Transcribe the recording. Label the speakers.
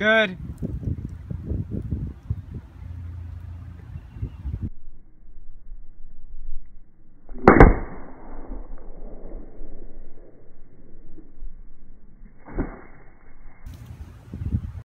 Speaker 1: Good.